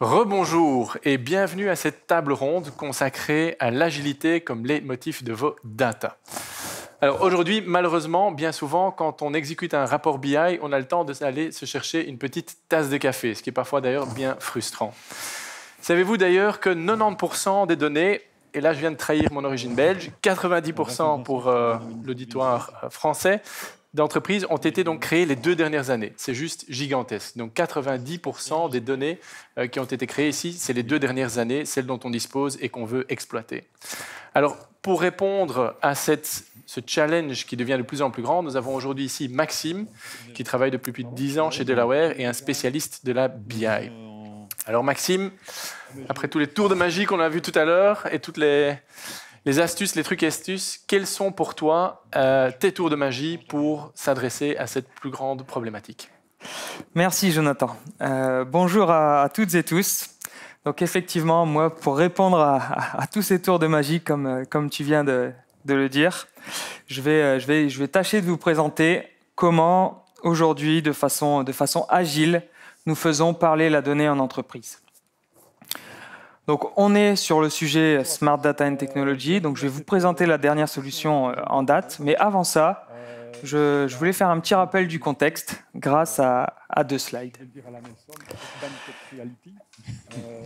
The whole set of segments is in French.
Rebonjour et bienvenue à cette table ronde consacrée à l'agilité comme leitmotiv de vos data. Alors aujourd'hui, malheureusement, bien souvent, quand on exécute un rapport BI, on a le temps d'aller se chercher une petite tasse de café, ce qui est parfois d'ailleurs bien frustrant. Savez-vous d'ailleurs que 90% des données, et là je viens de trahir mon origine belge, 90% pour euh, l'auditoire euh, français, d'entreprises ont été donc créées les deux dernières années. C'est juste gigantesque. Donc 90% des données euh, qui ont été créées ici, c'est les deux dernières années, celles dont on dispose et qu'on veut exploiter. Alors pour répondre à cette, ce challenge qui devient de plus en plus grand, nous avons aujourd'hui ici Maxime, qui travaille depuis plus de 10 ans chez Delaware et un spécialiste de la BI. Alors Maxime, après tous les tours de magie qu'on a vus tout à l'heure et toutes les, les astuces, les trucs et astuces, quels sont pour toi euh, tes tours de magie pour s'adresser à cette plus grande problématique? Merci Jonathan. Euh, bonjour à, toutes et tous. Donc effectivement, moi, pour répondre à, tous ces tours de magie, comme, euh, tu viens de, le dire, je vais, tâcher de vous présenter comment aujourd'hui, de façon agile, nous faisons parler la donnée en entreprise. Donc, on est sur le sujet Smart Data and Technology. Donc, je vais vous présenter la dernière solution euh, en date. Mais avant ça, je, voulais faire un petit rappel du contexte grâce à, deux slides.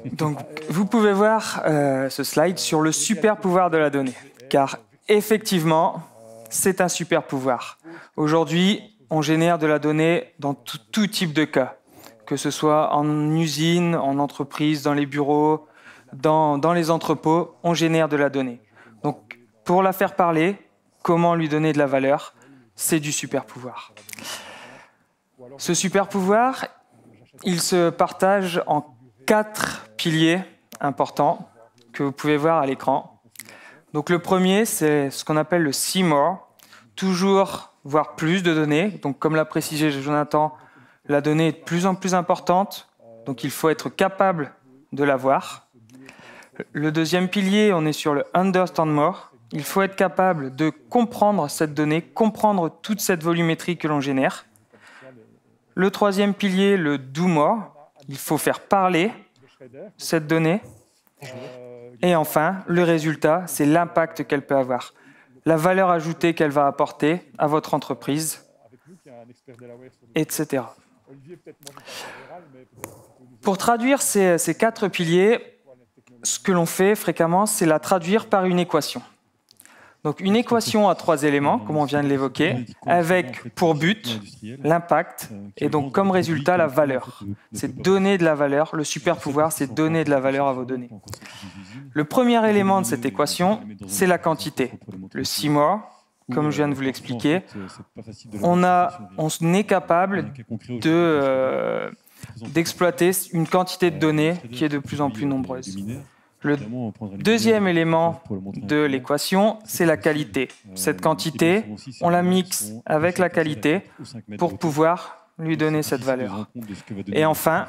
Donc, vous pouvez voir euh, ce slide sur le super pouvoir de la donnée. Car effectivement, c'est un super pouvoir. Aujourd'hui, on génère de la donnée dans tout type de cas, que ce soit en usine, en entreprise, dans les bureaux, dans, les entrepôts, on génère de la donnée. Donc, pour la faire parler, comment lui donner de la valeur C'est du super pouvoir. Ce super pouvoir, il se partage en quatre piliers importants que vous pouvez voir à l'écran. Donc le premier, c'est ce qu'on appelle le see more, toujours voir plus de données. Donc comme l'a précisé Jonathan, la donnée est de plus en plus importante, donc il faut être capable de la voir. Le deuxième pilier, on est sur le understand more. Il faut être capable de comprendre cette donnée, comprendre toute cette volumétrie que l'on génère. Le troisième pilier, le do more. Il faut faire parler cette donnée. Et enfin, le résultat, c'est l'impact qu'elle peut avoir, la valeur ajoutée qu'elle va apporter à votre entreprise, etc. Pour traduire ces, quatre piliers, ce que l'on fait fréquemment, c'est la traduire par une équation. Donc une équation à trois éléments, comme on vient de l'évoquer, avec pour but l'impact et donc comme résultat la valeur. C'est donner de la valeur. Le super pouvoir, c'est donner de la valeur à vos données. Le premier élément de cette équation, c'est la quantité. Le CMOR, comme je viens de vous l'expliquer, on est capable de, euh, d'exploiter une quantité de données qui est de plus en plus nombreuse. Le deuxième élément de l'équation, c'est la qualité. Cette quantité, on la mixe avec la qualité pour pouvoir lui donner cette valeur. Et enfin,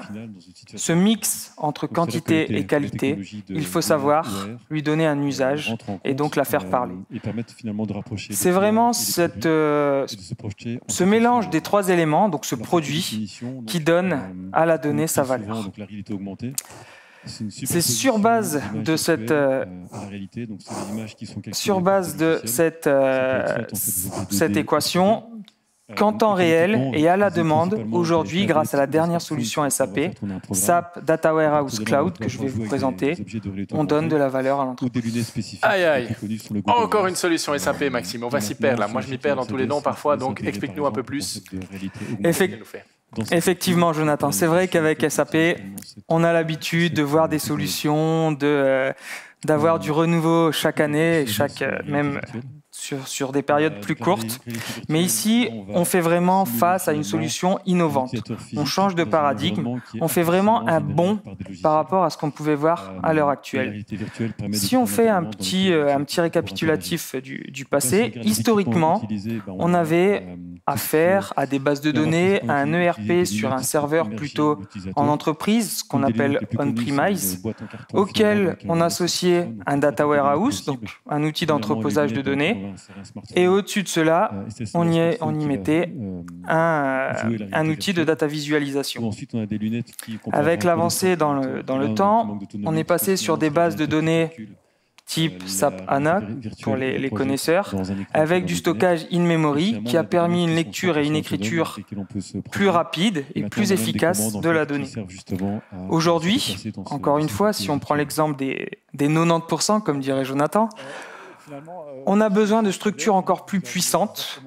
ce mix entre quantité et qualité, il faut savoir lui donner un usage et donc la faire parler. C'est vraiment cette, euh, ce mélange des trois éléments, donc ce produit, qui donne à la donnée sa valeur. C'est sur base de cette euh, sur base de cette euh, cette équation qu'en temps réel et à la demande, aujourd'hui, grâce à la dernière solution SAP, SAP Data Warehouse Cloud, que je vais vous présenter, on donne de la valeur à l'entreprise. Aïe, aïe. Encore une solution SAP, Maxime. On va s'y perdre là. Moi, je m'y perds dans tous les noms parfois, donc explique-nous un peu plus. Effectivement, Jonathan, c'est vrai qu'avec SAP, on a l'habitude de voir des solutions, de, euh, d'avoir du renouveau chaque année, chaque euh, même sur, des périodes plus courtes. Mais ici, on fait vraiment face à une solution innovante. On change de paradigme. On fait vraiment un bond par rapport à ce qu'on pouvait voir à l'heure actuelle. Si on fait un petit, euh, un petit récapitulatif du, du passé, historiquement, on avait affaire à des bases de données, à un ERP sur un serveur plutôt en entreprise, ce qu'on appelle on-premise, auquel on associait un data warehouse, donc un outil d'entreposage de données, Et au-dessus de cela, on y, est, on y mettait un, un outil de data visualisation. Avec l'avancée dans le, dans le temps, on est passé sur des bases de données type SAP HANA pour les, connaisseurs, avec du stockage in-memory qui a permis une lecture et une écriture plus rapide et plus efficace de la donnée. Aujourd'hui, encore une fois, si on prend l'exemple des, des 90%, comme dirait Jonathan, on a besoin de structures encore plus puissantes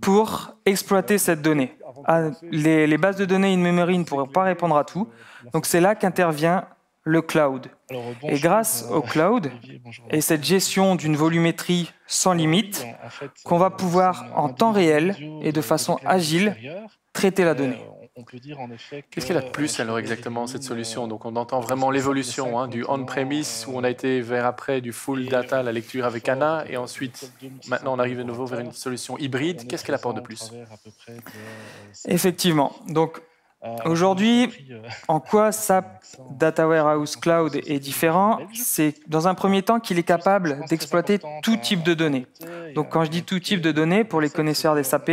pour exploiter cette donnée. Ah, les, les bases de données in-memory ne pourront pas répondre à tout, donc c'est là qu'intervient le cloud. et grâce au cloud et cette gestion d'une volumétrie sans limite, qu'on va pouvoir en temps réel et de façon agile traiter la donnée. Qu'est-ce qu'elle a de plus alors exactement cette solution Donc on entend vraiment l'évolution hein, du on-premise où on a été vers après du full data, la lecture avec ANA, et ensuite maintenant on arrive de nouveau vers une solution hybride. Qu'est-ce qu'elle apporte de plus Effectivement. Donc Aujourd'hui, euh, en quoi SAP Data Warehouse Cloud est différent C'est dans un premier temps qu'il est capable d'exploiter tout type de données. Donc quand je dis tout type de données, pour les connaisseurs des SAP,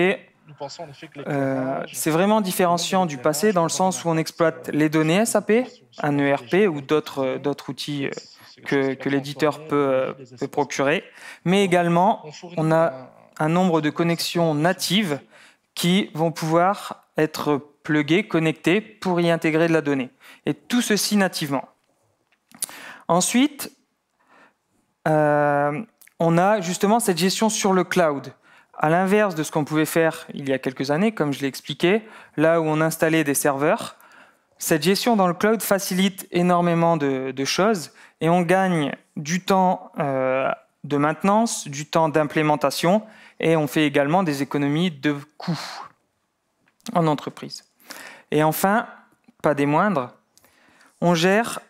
euh, c'est vraiment différenciant du passé dans le sens où on exploite les données SAP, un ERP ou d'autres outils euh, que, l'éditeur peut, peut procurer, mais également on a un nombre de connexions natives qui vont pouvoir être plugué, connecté pour y intégrer de la donnée. Et tout ceci nativement. Ensuite, euh, on a justement cette gestion sur le cloud. À l'inverse de ce qu'on pouvait faire il y a quelques années, comme je l'ai expliqué, là où on installait des serveurs, cette gestion dans le cloud facilite énormément de, choses et on gagne du temps euh, de maintenance, du temps d'implémentation et on fait également des économies de coûts en entreprise. Et enfin, pas des moindres, on gère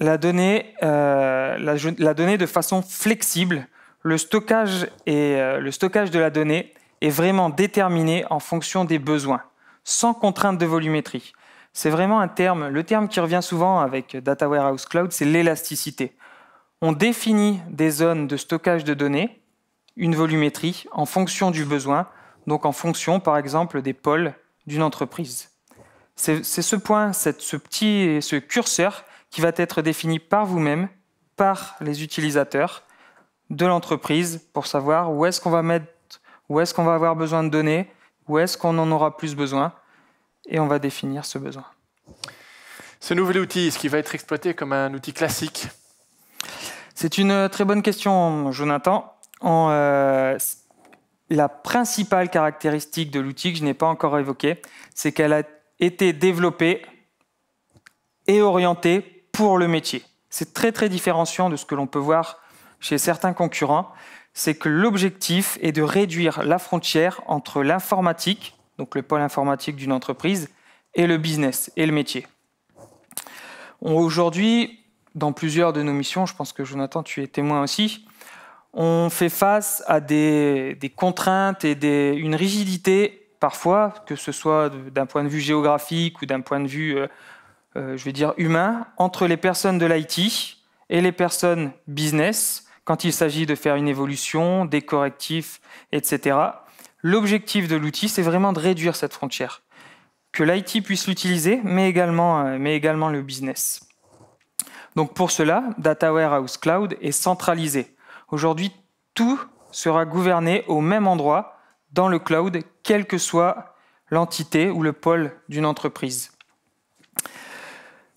la donnée, euh, la, donnée de façon flexible. Le stockage, et, euh, le stockage de la donnée est vraiment déterminé en fonction des besoins, sans contrainte de volumétrie. C'est vraiment un terme, le terme qui revient souvent avec Data Warehouse Cloud, c'est l'élasticité. On définit des zones de stockage de données, une volumétrie, en fonction du besoin, donc en fonction par exemple des pôles d'une entreprise. C'est ce point, ce petit ce curseur qui va être défini par vous-même, par les utilisateurs de l'entreprise pour savoir où est-ce qu'on va mettre, où est-ce qu'on va avoir besoin de données, où est-ce qu'on en aura plus besoin, et on va définir ce besoin. Ce nouvel outil, est-ce qu'il va être exploité comme un outil classique? C'est une très bonne question, Jonathan. Euh, la principale caractéristique de l'outil que je n'ai pas encore évoqué, c'est qu'elle a été développé et orienté pour le métier. C'est très très différenciant de ce que l'on peut voir chez certains concurrents. C'est que l'objectif est de réduire la frontière entre l'informatique, donc le pôle informatique d'une entreprise, et le business et le métier. Aujourd'hui, dans plusieurs de nos missions, je pense que Jonathan, tu es témoin aussi, on fait face à des, contraintes et une rigidité parfois, que ce soit d'un point de vue géographique ou d'un point de vue, euh, euh, je vais dire, humain, entre les personnes de l'IT et les personnes business, quand il s'agit de faire une évolution, des correctifs, etc. L'objectif de l'outil, c'est vraiment de réduire cette frontière. Que l'IT puisse l'utiliser, mais également, euh, mais également le business. Donc pour cela, Data Warehouse Cloud est centralisé. Aujourd'hui, tout sera gouverné au même endroit dans le cloud, quelle que soit l'entité ou le pôle d'une entreprise.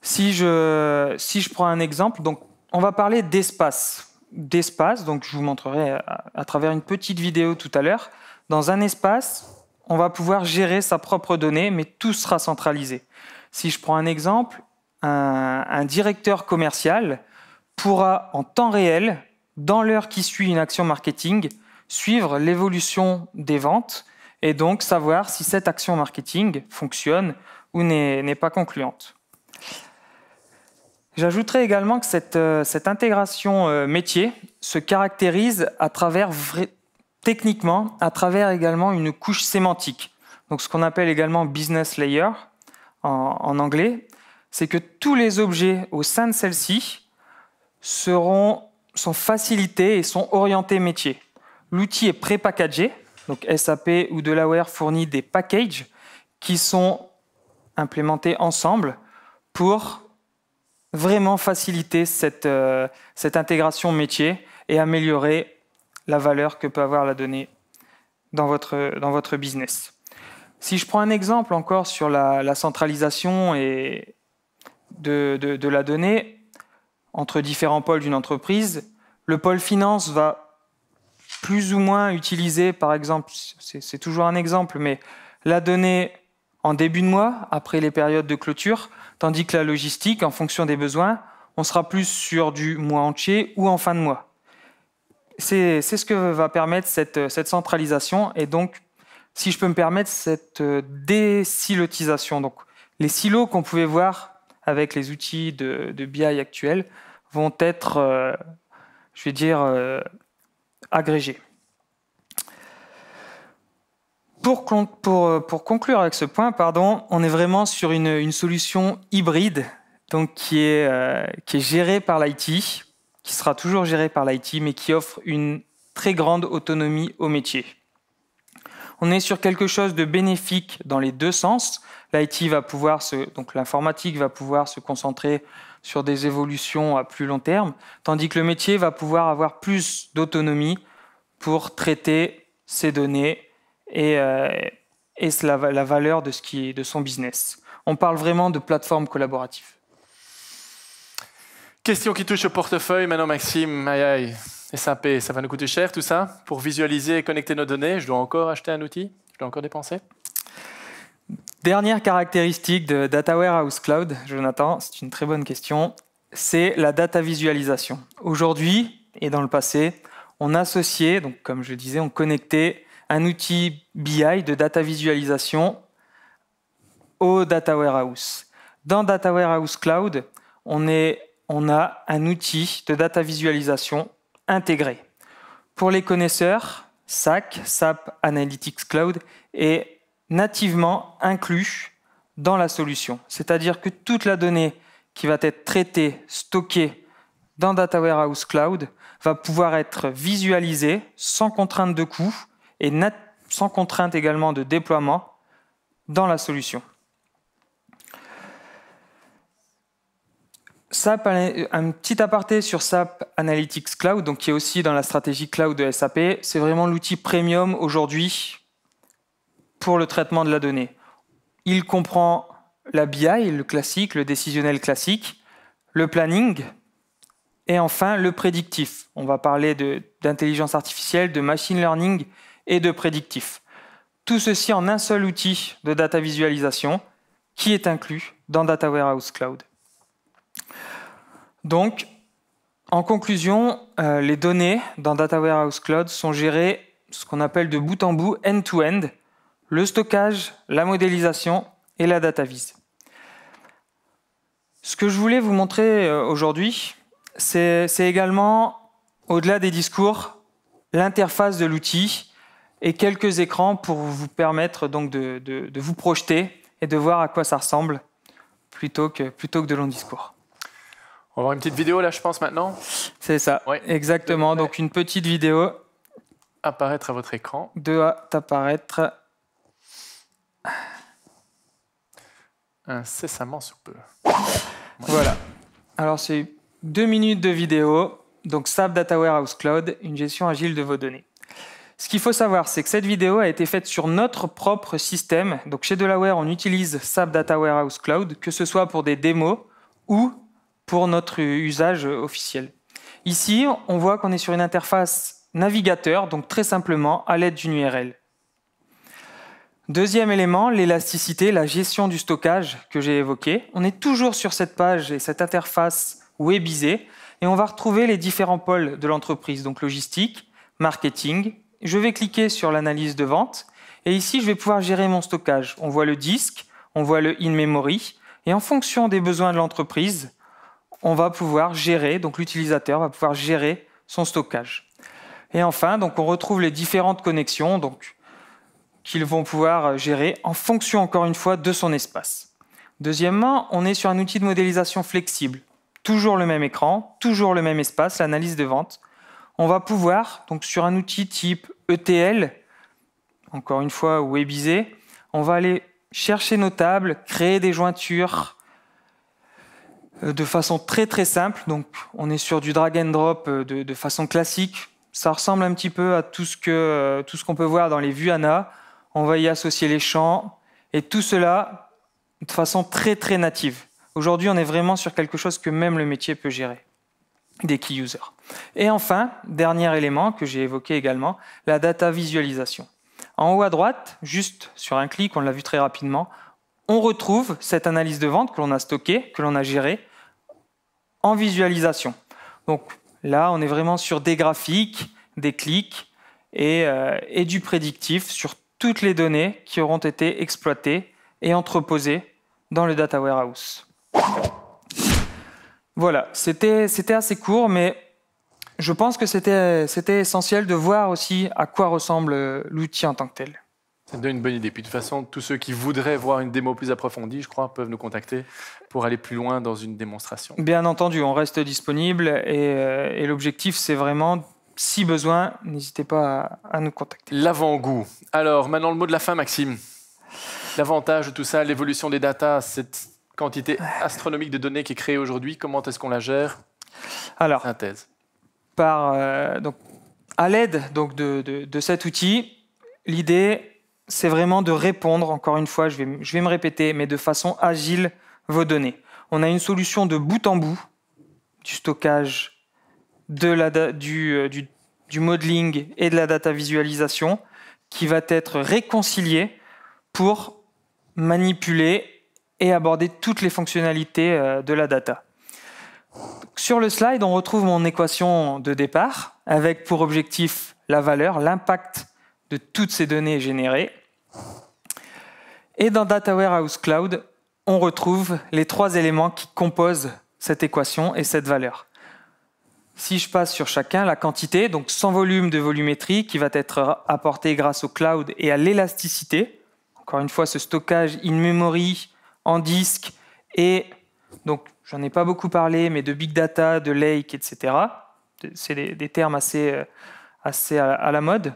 Si je, si je prends un exemple, donc on va parler d'espace. D'espace, donc je vous montrerai à, travers une petite vidéo tout à l'heure. Dans un espace, on va pouvoir gérer sa propre donnée, mais tout sera centralisé. Si je prends un exemple, un, directeur commercial pourra en temps réel, dans l'heure qui suit une action marketing, suivre l'évolution des ventes et donc savoir si cette action marketing fonctionne ou n'est pas concluante. J'ajouterai également que cette, euh, intégration euh, métier se caractérise techniquement, à travers également une couche sémantique. Donc ce qu'on appelle également business layer en, en anglais, c'est que tous les objets au sein de celle-ci seront sont facilités et sont orientés métier. l'outil est pré-packagé. Donc SAP ou Delaware fournit des packages qui sont implémentés ensemble pour vraiment faciliter cette, euh, cette intégration métier et améliorer la valeur que peut avoir la donnée dans votre, dans votre business. Si je prends un exemple encore sur la, centralisation et de, de, la donnée entre différents pôles d'une entreprise, le pôle finance va plus ou moins utiliser, par exemple, c'est toujours un exemple, mais la donnée en début de mois, après les périodes de clôture, tandis que la logistique, en fonction des besoins, on sera plus sur du mois entier ou en fin de mois. C'est ce que va permettre cette, centralisation et donc, si je peux me permettre, cette désilotisation. Donc, les silos qu'on pouvait voir avec les outils de, de BI actuels vont être, euh, je vais dire, euh, agrégés. Pour, pour, conclure avec ce point, pardon, on est vraiment sur une, solution hybride donc qui est, euh, gérée par l'IT, qui sera toujours gérée par l'IT, mais qui offre une très grande autonomie au métier. On est sur quelque chose de bénéfique dans les deux sens. L'IT va pouvoir donc l'informatique va pouvoir se concentrer sur des évolutions à plus long terme, tandis que le métier va pouvoir avoir plus d'autonomie pour traiter ces données et, euh, et la, la, valeur de, ce qui est, de son business. On parle vraiment de plateforme collaborative. Question qui touche au portefeuille maintenant, Maxime. Aïe aïe. SAP, ça va nous coûter cher tout ça Pour visualiser et connecter nos données, je dois encore acheter un outil? Je dois encore dépenser? Dernière caractéristique de Data Warehouse Cloud, Jonathan, c'est une très bonne question, c'est la data visualisation. Aujourd'hui et dans le passé, on associait, donc comme je disais, on connectait un outil BI de data visualisation au Data Warehouse. Dans Data Warehouse Cloud, on, a un outil de data visualisation intégré. Pour les connaisseurs, SAC, SAP Analytics Cloud, est nativement inclus dans la solution. C'est-à-dire que toute la donnée qui va être traitée, stockée dans Data Warehouse Cloud va pouvoir être visualisée sans contrainte de coût et sans contrainte également de déploiement dans la solution. SAP, un petit aparté sur SAP Analytics Cloud, donc qui est aussi dans la stratégie cloud de SAP. C'est vraiment l'outil premium aujourd'hui pour le traitement de la donnée. Il comprend la BI, le classique, le décisionnel classique, le planning, et enfin le prédictif. On va parler d'intelligence artificielle, de machine learning et de prédictif. Tout ceci en un seul outil de data visualisation qui est inclus dans Data Warehouse Cloud. Donc, en conclusion, euh, les données dans Data Warehouse Cloud sont gérées ce qu'on appelle de bout en bout, end-to-end, le stockage, la modélisation et la data vise. Ce que je voulais vous montrer euh, aujourd'hui, c'est également, au-delà des discours, l'interface de l'outil et quelques écrans pour vous permettre donc de, de, vous projeter et de voir à quoi ça ressemble plutôt que, plutôt que de longs discours. On va voir une petite vidéo là, je pense, maintenant C'est ça, exactement. Donc une petite vidéo. Apparaître à votre écran. Doit apparaître. Incessamment sous peu. Voilà. Alors c'est deux minutes de vidéo. Donc SAP Data Warehouse Cloud, une gestion agile de vos données. Ce qu'il faut savoir, c'est que cette vidéo a été faite sur notre propre système. Donc chez Delaware, on utilise SAP Data Warehouse Cloud, que ce soit pour des démos ou pour notre usage officiel. Ici, on voit qu'on est sur une interface navigateur, donc très simplement à l'aide d'une URL. Deuxième élément, l'élasticité, la gestion du stockage que j'ai évoqué. On est toujours sur cette page et cette interface webisée et on va retrouver les différents pôles de l'entreprise, donc logistique, marketing. Je vais cliquer sur l'analyse de vente et ici je vais pouvoir gérer mon stockage. On voit le disque, on voit le in-memory et en fonction des besoins de l'entreprise, on va pouvoir gérer, donc l'utilisateur va pouvoir gérer son stockage. Et enfin, donc on retrouve les différentes connexions donc, qu'ils vont pouvoir gérer en fonction, encore une fois, de son espace. Deuxièmement, on est sur un outil de modélisation flexible. Toujours le même écran, toujours le même espace, l'analyse de vente. On va pouvoir, donc sur un outil type ETL, encore une fois, Webisé, on va aller chercher nos tables, créer des jointures euh, de façon très très simple. Donc on est sur du drag and drop euh, de, façon classique. Ça ressemble un petit peu à tout ce euh, qu'on peut voir dans les vues ANA. On va y associer les champs et tout cela de façon très très native. Aujourd'hui, on est vraiment sur quelque chose que même le métier peut gérer, des key users. Et enfin, dernier élément que j'ai évoqué également, la data visualisation. En haut à droite, juste sur un clic, on l'a vu très rapidement, on retrouve cette analyse de vente que l'on a stockée, que l'on a gérée, en visualisation. Donc là, on est vraiment sur des graphiques, des clics et, euh, et du prédictif sur toutes les données qui auront été exploitées et entreposées dans le data warehouse. Voilà, c'était assez court, mais je pense que c'était essentiel de voir aussi à quoi ressemble l'outil en tant que tel. Ça donne une bonne idée. Puis de toute façon, tous ceux qui voudraient voir une démo plus approfondie, je crois, peuvent nous contacter pour aller plus loin dans une démonstration. Bien entendu, on reste disponible et, euh, l'objectif, c'est vraiment, si besoin, n'hésitez pas à, à nous contacter. L'avant-goût. Alors, maintenant le mot de la fin, Maxime. L'avantage de tout ça, l'évolution des datas, cette quantité astronomique de données qui est créée aujourd'hui, comment est-ce qu'on la gère? Alors, Par, euh, donc, à l'aide donc, de, de, cet outil, l'idée, c'est vraiment de répondre, encore une fois, je vais, je vais me répéter, mais de façon agile, vos données. On a une solution de bout en bout, du stockage, de la, du, euh, du, du modeling et de la data visualisation, qui va être réconciliée pour manipuler et aborder toutes les fonctionnalités euh, de la data. Sur le slide, on retrouve mon équation de départ avec pour objectif la valeur, l'impact de toutes ces données générées. Et dans Data Warehouse Cloud, on retrouve les trois éléments qui composent cette équation et cette valeur. Si je passe sur chacun, la quantité, donc sans volume de volumétrie, qui va être apportée grâce au cloud et à l'élasticité, encore une fois, ce stockage in-memory en disque et donc j'en ai pas beaucoup parlé, mais de big data, de lake, etc. C'est des, termes assez, euh, assez à, la mode.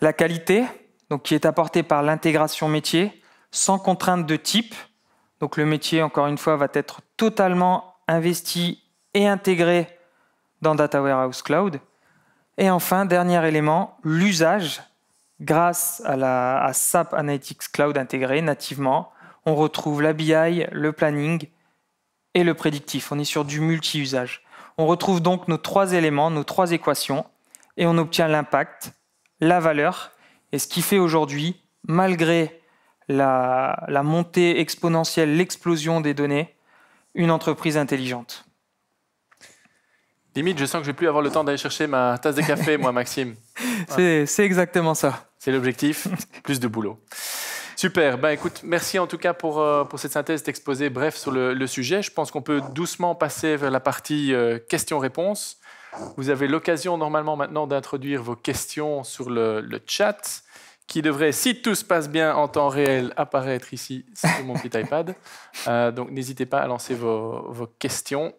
La qualité, donc qui est apportée par l'intégration métier, sans contrainte de type. Donc le métier, encore une fois, va être totalement investi et intégré dans Data Warehouse Cloud. Et enfin, dernier élément, l'usage grâce à, la, SAP Analytics Cloud intégré nativement, on retrouve la BI, le planning et le prédictif. On est sur du multi-usage. On retrouve donc nos trois éléments, nos trois équations, et on obtient l'impact, la valeur, et ce qui fait aujourd'hui, malgré la, la montée exponentielle, l'explosion des données, une entreprise intelligente. Limite, je sens que je vais plus avoir le temps d'aller chercher ma tasse de café, moi, Maxime. C'est exactement ça. C'est l'objectif, plus de boulot. Super. Ben, écoute, merci en tout cas pour, euh, pour cette synthèse d'exposé bref sur le, sujet. Je pense qu'on peut doucement passer vers la partie euh, questions-réponses. Vous avez l'occasion normalement maintenant d'introduire vos questions sur le, le, chat qui devrait, si tout se passe bien en temps réel, apparaître ici sur mon petit iPad. Euh, donc n'hésitez pas à lancer vos, vos questions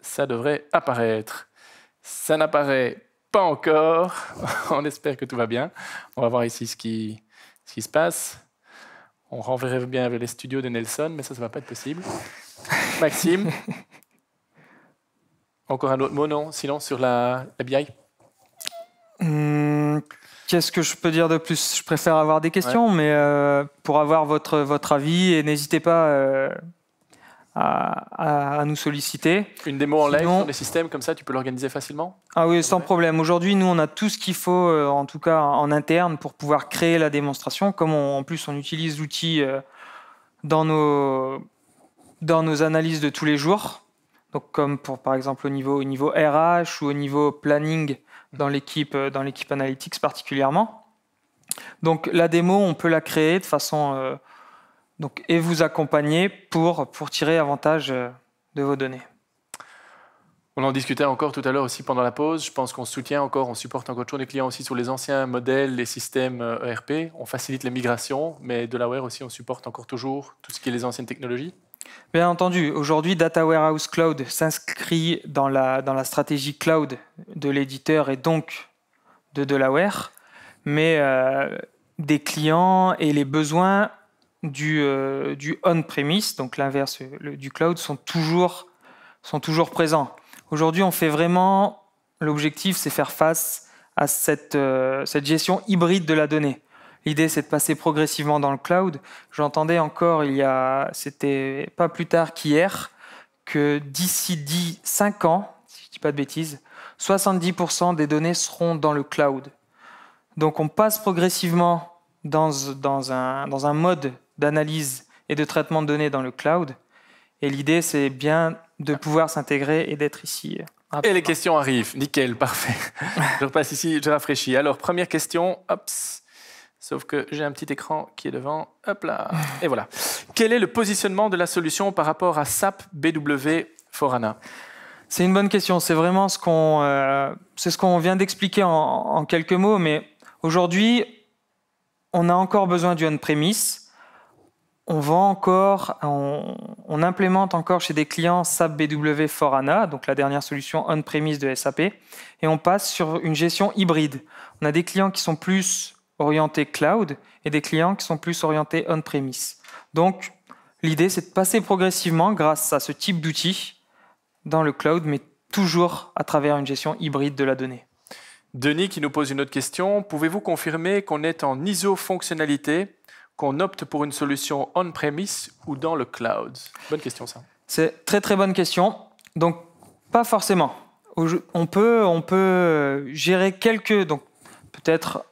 ça devrait apparaître. Ça n'apparaît pas encore. On espère que tout va bien. On va voir ici ce qui, ce qui se passe. On renverrait bien vers les studios de Nelson, mais ça, ça ne va pas être possible. Maxime Encore un autre mot, non? Sinon, sur la, BI hmm, Qu'est-ce que je peux dire de plus? Je préfère avoir des questions, mais euh, pour avoir votre, votre avis, et n'hésitez pas, euh, à, nous solliciter. Une démo en live sur les systèmes, comme ça, tu peux l'organiser facilement Ah oui, sans problème. Aujourd'hui, nous, on a tout ce qu'il faut, euh, en tout cas en interne, pour pouvoir créer la démonstration. Comme en plus, on utilise l'outil euh, dans, nos, dans nos analyses de tous les jours. Donc, comme pour, par exemple, au niveau, au niveau RH ou au niveau planning dans l'équipe, euh, dans l'équipe Analytics particulièrement. Donc, la démo, on peut la créer de façon donc, et vous accompagner pour, pour tirer avantage euh, de vos données. On en discutait encore tout à l'heure aussi pendant la pause. Je pense qu'on soutient encore, on supporte encore toujours les clients aussi sur les anciens modèles, les systèmes ERP. On facilite les migrations, mais de la aussi, on supporte encore toujours tout ce qui est les anciennes technologies. Bien entendu, aujourd'hui, Data Warehouse Cloud s'inscrit dans la, dans la stratégie cloud de l'éditeur et donc de Delaware, mais euh, des clients et les besoins du, euh, du on-premise, donc l'inverse du cloud, sont toujours, sont toujours présents. Aujourd'hui, on fait vraiment, l'objectif, c'est faire face à cette, euh, cette gestion hybride de la donnée. L'idée, c'est de passer progressivement dans le cloud. J'entendais encore, il y a, c'était pas plus tard qu'hier, que d'ici 5 ans, si je dis pas de bêtises, 70% des données seront dans le cloud. Donc on passe progressivement dans, dans, un, dans un mode d'analyse et de traitement de données dans le cloud. Et l'idée, c'est bien de pouvoir s'intégrer et d'être ici. Et les questions arrivent. Nickel, parfait. je repasse ici, je rafraîchis. Alors, première question. Hop. Sauf que j'ai un petit écran qui est devant. Hop là. Et voilà. Quel est le positionnement de la solution par rapport à SAP BW Forana? C'est une bonne question. C'est vraiment ce qu'on euh, ce qu'on vient d'expliquer en, quelques mots. Mais aujourd'hui, on a encore besoin du on-premise. On vend encore, on, implémente encore chez des clients SAP BW Forana, donc la dernière solution on-premise de SAP, et on passe sur une gestion hybride. On a des clients qui sont plus orientés cloud et des clients qui sont plus orientés on-premise. Donc, l'idée, c'est de passer progressivement, grâce à ce type d'outils, dans le cloud, mais toujours à travers une gestion hybride de la donnée. Denis qui nous pose une autre question. Pouvez-vous confirmer qu'on est en ISO fonctionnalité, qu'on opte pour une solution on-premise ou dans le cloud? Bonne question ça. C'est très très bonne question. Donc pas forcément. On peut, on peut gérer quelques, donc peut-être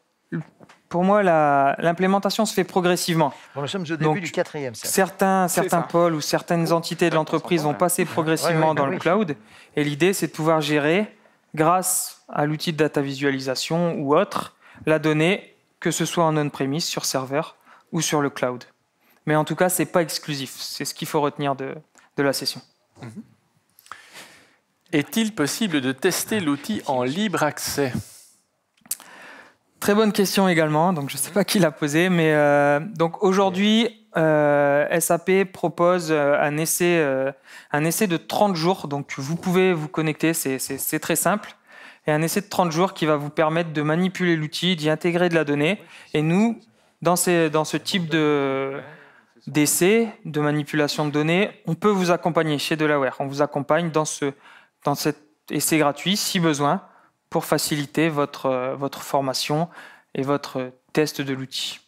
pour moi, l'implémentation se fait progressivement. nous sommes au début du quatrième Certains, certains pôles ou certaines entités de l'entreprise vont passer progressivement dans le cloud. Et l'idée, c'est de pouvoir gérer, grâce à l'outil de data visualisation ou autre, la donnée, que ce soit en on-premise, sur serveur ou sur le cloud. Mais en tout cas, ce n'est pas exclusif. C'est ce qu'il faut retenir de, de la session. Mhm. Est-il possible de tester l'outil en libre accès? Très bonne question également. Donc je ne sais pas qui l'a posée, mais euh, donc aujourd'hui euh, SAP propose euh, un essai, un essai de 30 jours. Donc vous pouvez vous connecter, c'est très simple. Et un essai de 30 jours qui va vous permettre de manipuler l'outil, d'y intégrer de la donnée. Et nous, dans, ces, dans ce type de d'essai, de manipulation de données, on peut vous accompagner chez Delaware. On vous accompagne dans, ce, dans cet essai gratuit si besoin pour faciliter votre, votre formation et votre test de l'outil.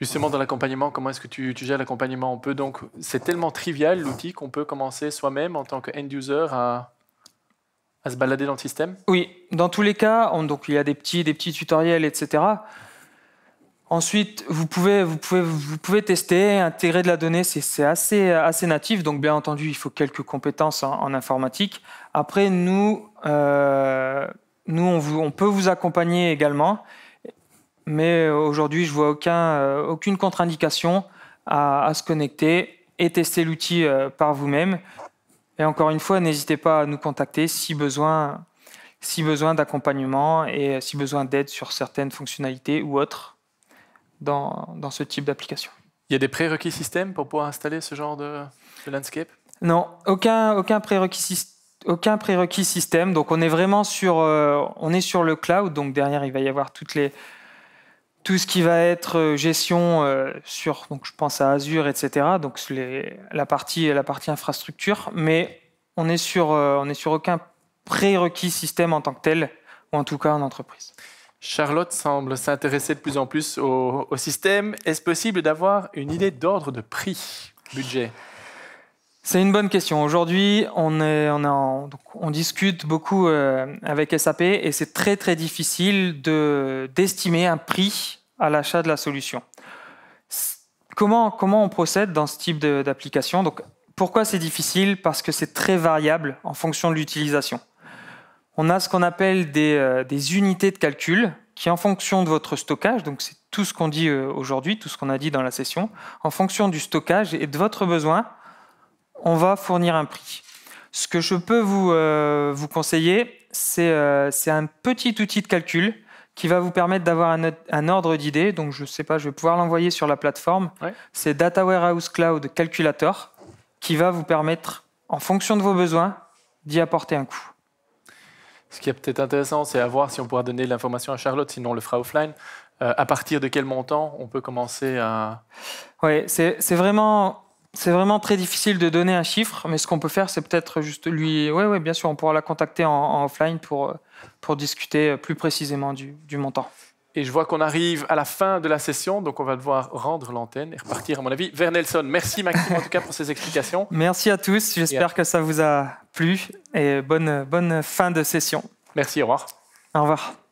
Justement, dans l'accompagnement, comment est-ce que tu, tu gères l'accompagnement? On peut donc, c'est tellement trivial l'outil qu'on peut commencer soi-même en tant qu'end user à, à se balader dans le système? Oui, dans tous les cas, donc il y a des petits, des petits tutoriels, etc. Ensuite, vous pouvez, tester, intégrer de la donnée, c'est assez, natif, donc bien entendu, il faut quelques compétences en, informatique. Après, nous, euh, on, peut vous accompagner également, mais aujourd'hui, je vois euh, aucune contre-indication à, se connecter et tester l'outil euh, par vous-même. Et encore une fois, n'hésitez pas à nous contacter si besoin d'accompagnement et si besoin d'aide sur certaines fonctionnalités ou autres dans, dans ce type d'application. Il y a des prérequis système pour pouvoir installer ce genre de, landscape? Non, aucun, aucun prérequis aucun prérequis système. Donc on est vraiment sur, euh, on est sur le cloud. Donc derrière, il va y avoir toutes les, tout ce qui va être euh, gestion euh, sur, donc je pense à Azure, etc. Donc les, la partie, la partie infrastructure. Mais on est sur, on est sur aucun prérequis système en tant que tel, ou en tout cas en entreprise. Charlotte semble s'intéresser de plus en plus au, système. Est-ce possible d'avoir une idée d'ordre de prix, budget? C'est une bonne question. Aujourd'hui, on, discute beaucoup euh, avec SAP et c'est très très difficile d'estimer un prix à l'achat de la solution. Comment, comment on procède dans ce type d'application? Pourquoi c'est difficile? Parce que c'est très variable en fonction de l'utilisation on a ce qu'on appelle euh, des, unités de calcul qui, en fonction de votre stockage, donc c'est tout ce qu'on dit euh, aujourd'hui, tout ce qu'on a dit dans la session, en fonction du stockage et de votre besoin, on va fournir un prix. Ce que je peux vous, euh, vous conseiller, c'est un petit outil de calcul qui va vous permettre d'avoir un, ordre d'idée. Donc, je ne sais pas, je vais pouvoir l'envoyer sur la plateforme. C'est Data Warehouse Cloud Calculator qui va vous permettre, en fonction de vos besoins, d'y apporter un coup. Ce qui est peut-être intéressant, c'est à voir si on pourra donner l'information à Charlotte, sinon on le fera offline. Euh, à partir de quel montant on peut commencer à... Oui, c'est vraiment c'est vraiment très difficile de donner un chiffre, mais ce qu'on peut faire, c'est peut-être juste lui. Oui, ouais, bien sûr, on pourra la contacter en, offline pour, pour discuter plus précisément du, du montant. Et je vois qu'on arrive à la fin de la session, donc on va devoir rendre l'antenne et repartir, à mon avis, vers Nelson. Merci Maxime en tout cas pour ces explications. Merci à tous, j'espère que ça vous a plu et bonne, bonne fin de session. Merci, au revoir. Au revoir.